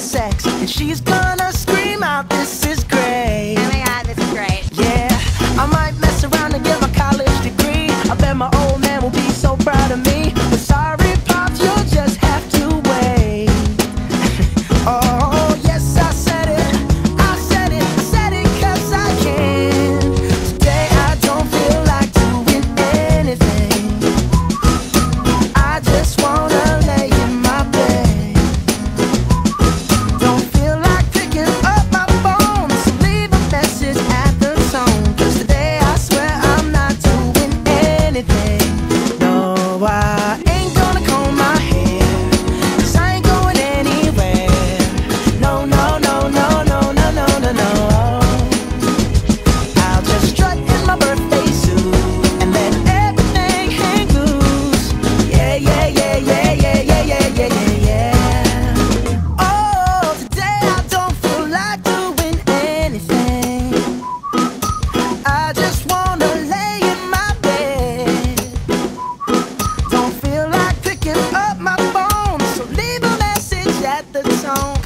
sex, and she's gonna scream out, "This is." não.